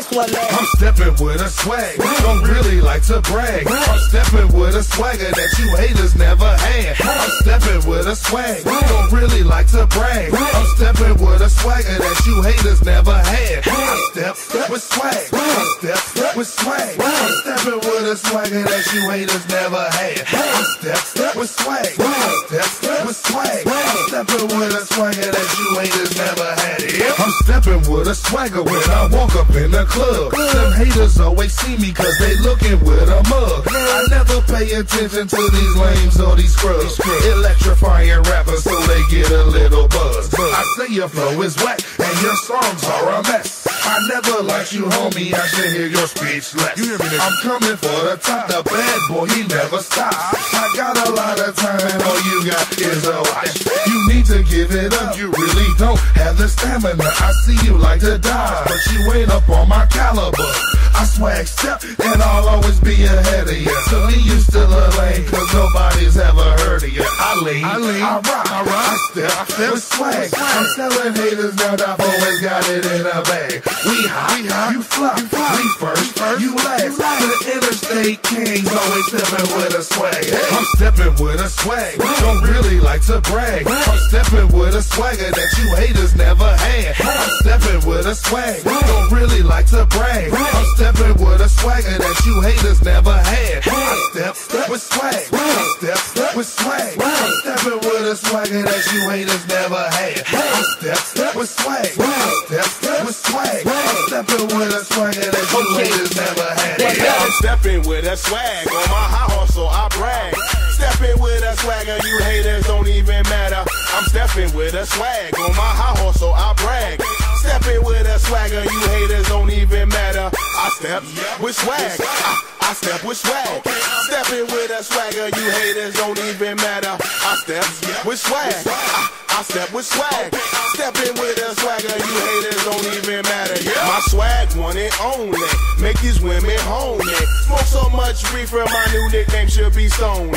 I'm stepping with a swag, don't really like to brag. I'm stepping with a swagger that you haters never had. I'm stepping with a swag, don't really like to brag. I'm stepping with a swagger that you haters never had. I step with swag, I step with swag. I'm stepping with a swagger that you haters never had. I step with swag, I step with swag. I'm stepping with a swagger that you haters never had. I'm stepping with a swagger when I walk up in the club. Them haters always see me cause they looking with a mug. I never pay attention to these lames or these scrubs. Electrifying rappers so they get a little buzz. I say your flow is whack and your songs are a mess. I never liked you, homie. I should hear your speech less. You hear me, I'm coming for the top. The bad boy, he never stops. I got a lot of time and all you got is a watch. You need to give it up. You really don't have the stamina. I see you like to die, but you ain't up on my caliber. I swag step and I'll always be ahead of you. To me, you still a lame, cause nobody's ever heard of you. I lean, I lean, I rock, I rock, I step, I step with swag. I'm telling haters now that I've always got it in a bag. We hot, we hot, you flop, you flop. we first, first, you last. The interstate kings always stepping with a swag. I'm stepping with a swag, don't really like to brag. I'm stepping with a swagger that you haters never had. I'm stepping with a swag, don't really like to brag. I'm stepping with a swagger that you haters never had. I step step with swag, I step step with swag. I'm stepping with a swagger that you haters never had. I step step with swag, I step, step with swag. I'm stepping with a swagger that you haters never had. I'm stepping with a swag on my high horse, so I brag. Stepping with a swagger, you haters don't even matter. I'm stepping with a swag on my high horse, so I brag. Stepping with a swagger, you haters don't even matter. I step with swag. I, I step with swag. Stepping with a swagger, you haters don't even matter. I step with swag. I, I step with swag. Stepping with a swagger, you haters don't even matter. My swag one and only. Make these women horny. Smoke so much reefer, my new nickname should be Stony.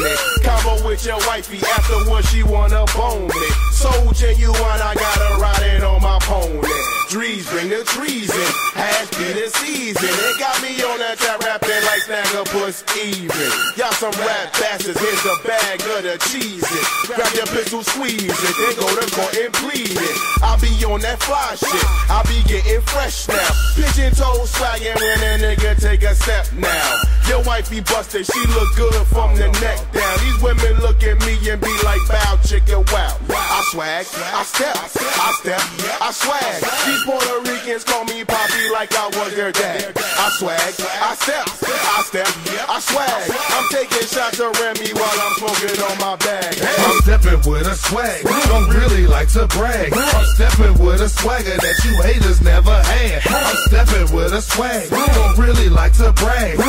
With your wifey afterwards, she wanna bone me. So genuine, I got her riding on my pony. Drees bring the trees in. Hash be the season. It got me on that trap rapping like Snagglepuss even. Y'all some rap bastards, here's a bag of the cheese. It. Grab your pistol, squeeze it, then go to court and plead it. I be on that fly shit. I be getting fresh now. Pigeon toe swaggin' when a nigga take a step now. Your wife be busted, she look good from the neck down. These women look at me and be like, bow, chicken, wow. I swag, I step, I step, I swag. These Puerto Ricans call me Poppy like I was their dad. I swag, I step, I step, I swag. I'm taking shots of Remy while I'm smoking on my bag. I'm stepping with a swag, don't really like to brag. I'm stepping with a swagger that you haters never had. I'm stepping with a swag, don't really like to brag.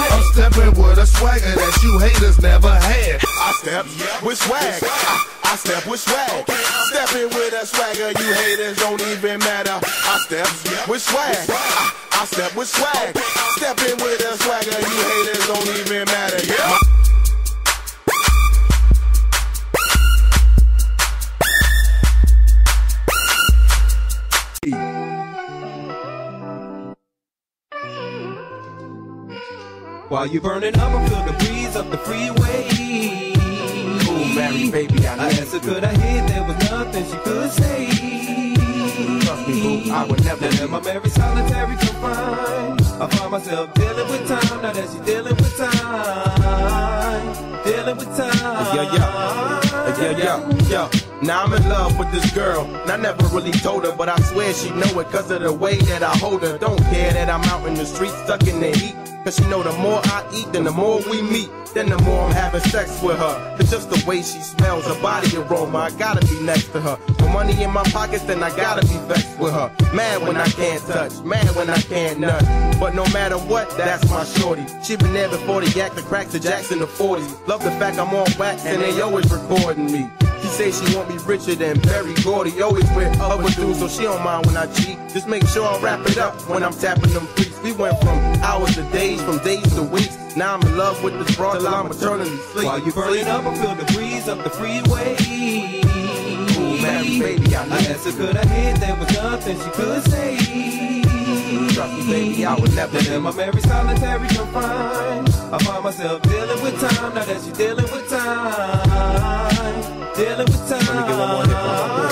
Stepping with a swagger that you haters never had. I step with swag. I, I step with swag. Stepping with a swagger, you haters don't even matter. I step with swag. I, I step with swag. Stepping with a swagger, you haters don't even matter. Yeah. While you're burning up, I feel the breeze up the freeway. Ooh, Mary, baby, I I asked her, could I hit? There was nothing she could say. Trust me, boo, I would never in my very solitary confined, I find myself dealing with time. Now that she's dealing with time, dealing with time. Yeah, yeah. Yeah, yeah, yeah. Now I'm in love with this girl. And I never really told her, but I swear she know it cause of the way that I hold her. Don't care that I'm out in the street stuck in the heat. Cause she know the more I eat, then the more we meet. Then the more I'm having sex with her. It's just the way she smells, her body aroma. I gotta be next to her. With money in my pockets, then I gotta be vexed with her. Mad when I can't touch, mad when I can't nut. But no matter what, that's my shorty. She been there before the yak, the cracks, the jacks in the 40s. Love the fact I'm on wax and they always recording me. She say she want me richer than Berry Gordy. Always with other dudes, so she don't mind when I cheat. Just make sure I wrap it up when I'm tapping them freaks. We went from hours to days, from days to weeks. Now I'm in love with this broad till I'm eternally sleep. While you burning up, I feel the breeze up the freeway. Ooh, Mary, baby, I I asked her, could I hit? There was nothing she could say. Trust me, baby, I would never. Then am I very solitary confined? I find myself dealing with time. Now that she's dealing with time, dealing with time.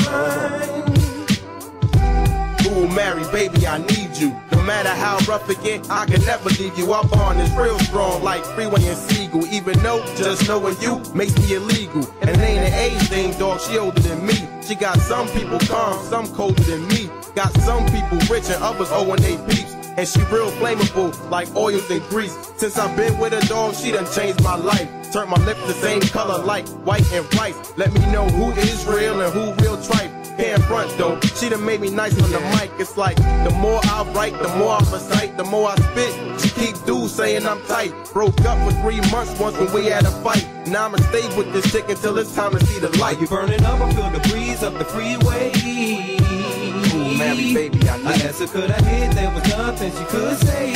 Ooh, Mary, baby, I need you. No matter how rough it get, I can never leave you. Our bond is real strong, like Freeway and Sigel. Even though just knowing you makes me illegal. And it ain't an age thing, dog. She older than me. She got some people calm, some colder than me. Got some people rich and others owing they peeps. And she real flammable, like oils and grease. Since I've been with her, dog, she done changed my life. Turned my lips the same color, like white and white. Let me know who is real and who real tripe. Can't front though, she done made me nice on the mic. It's like the more I write, the more I recite, the more I spit. She keep dudes saying I'm tight. Broke up for three months once when we had a fight. Now I'ma stay with this chick until it's time to see the light. You burning up, I feel the breeze up the freeway. Mary, baby, I I asked her could I hit, there was nothing she could say.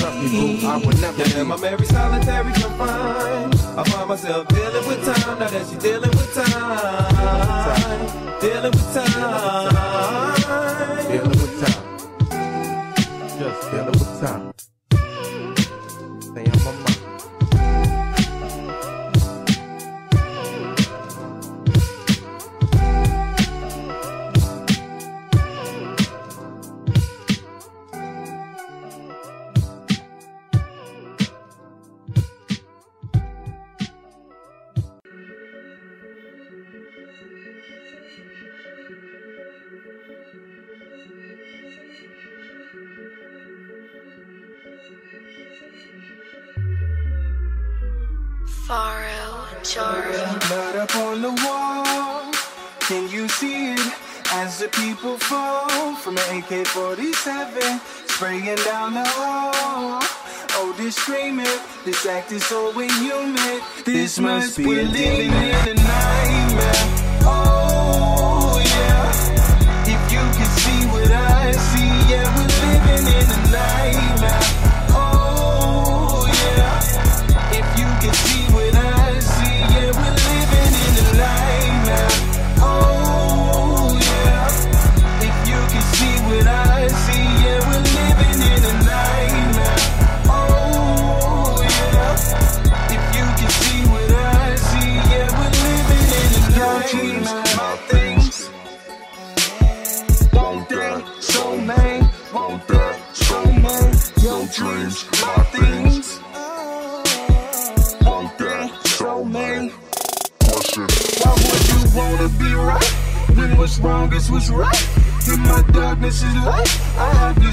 Trust me, boo, I would never Then am I very solitary confined? I find myself dealing with time, now that she's dealing with time. Dealing with time. Faro Jaro. Blood up on the wall. Can you see it as the people fall from an AK 47 spraying down the hall? Oh, this screaming, this act is so inhuman. This must be we're living in a nightmare. Oh, yeah. If you can see what I see, yeah, we're living in a nightmare.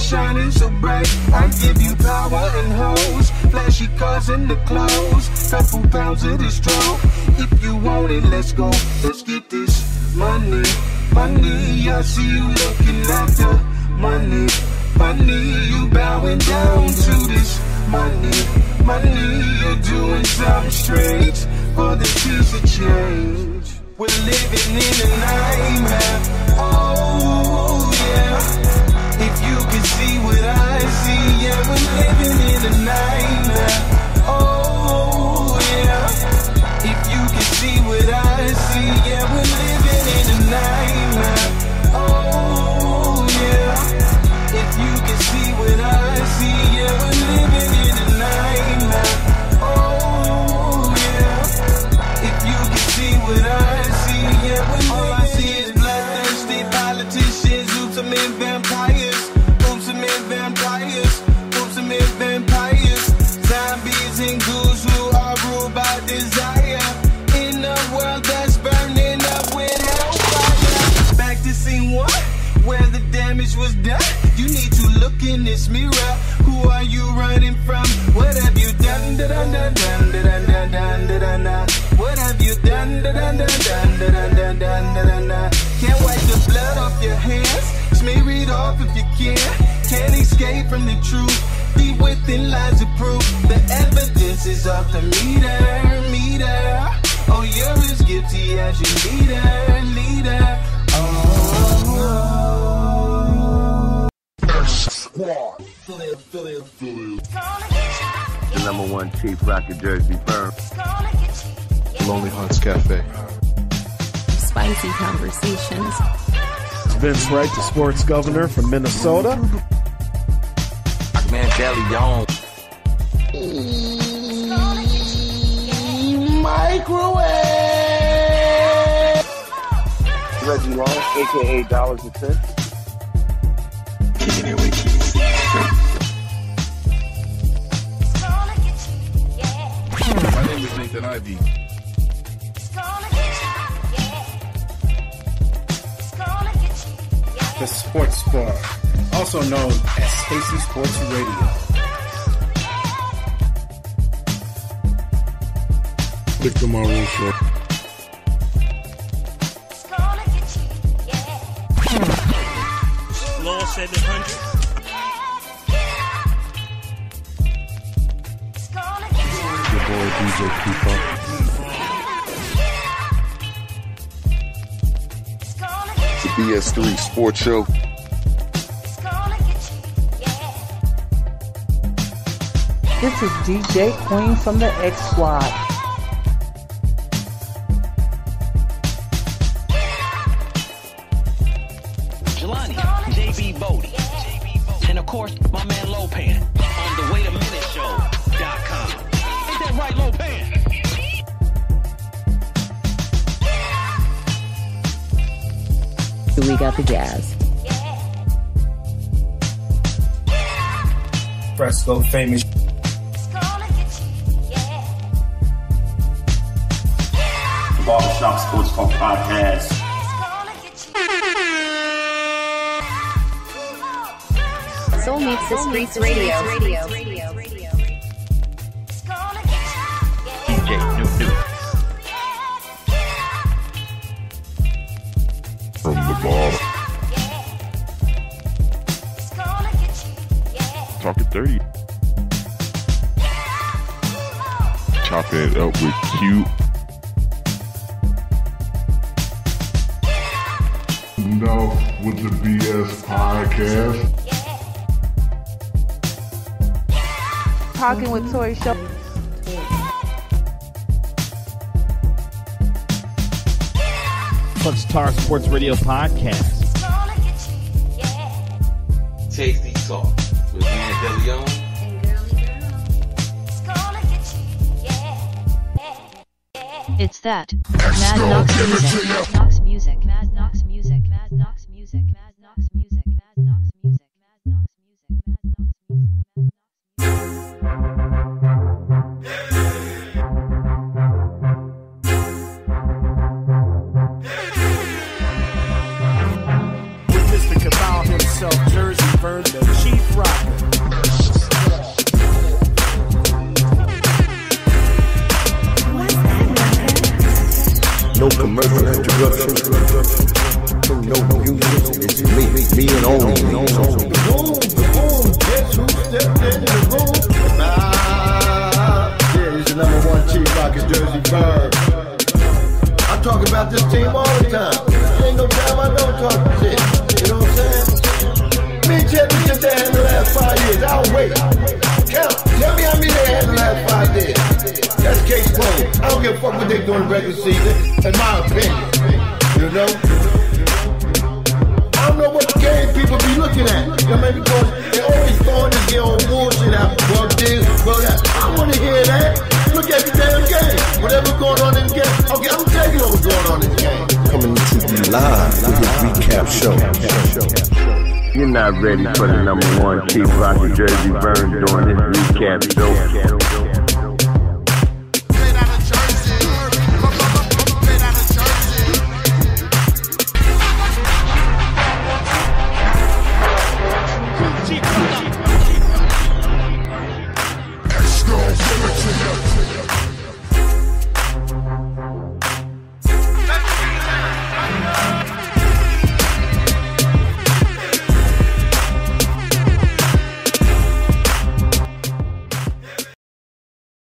Shining so bright. I give you power and hoes. Flashy cars and the clothes. Couple pounds of this strong. If you want it, let's go. Let's get this money. Money, I see you looking at the money. Money, you bowing down to this money. Money, you're doing something strange for the piece of change. We're living in a nightmare. Oh, politicians, oops, I'm off if you can. Can't escape from the truth. Deep within lies of proof. The evidence is off the meter, meter. Oh, you're as guilty as your leader, leader. Oh. The number one Chief Rocka Jerseyvern. Lonely Hearts Cafe. Spicy conversations. Vince Wright, the sports governor from Minnesota. Mandelion. Microwave. Reggie Long, aka Dollars and Cents. My name is Nathan Ivy. The Sports Bar, also known as Stacy Sports Radio. Victor Maroon Show. Law 700. Your boy DJ Keeper. BS3 Sports Show. This is DJ Queen from the X Squad. We the jazz. Fresco famous. Barbershop Sports Talk Podcast. Soul Meets the Streets Radio. DJ New New. Talking 30. Chopping it up with Q. Enough with the BS podcast. Talking with Tori Show. Flux Tar Sports Radio Podcast. Tasty Talk It's that Mad Knox music. Mad Knox music. Mad Knox me, and only me. Number one chief rocket Jersey Bird. I talk about this team all the time. Ain't no time I don't talk shit. You know what I'm saying? Me and championship they had the last five years. I'll wait. Count. Tell me how many they had the last five years. That's case closed. I don't give a fuck what they doing in the regular season. In my opinion. You know? I don't know what game people be looking at. You know what I mean? Because they always throwing this game on bullshit out. Well, this, well, that. I want to hear that. Look at the damn game. Whatever's going on in the game. Okay, I'm telling you what's going on in the game. Coming to you live with his recap show. You're not ready for the number one Chief Rocka Jerseyvern during this recap show.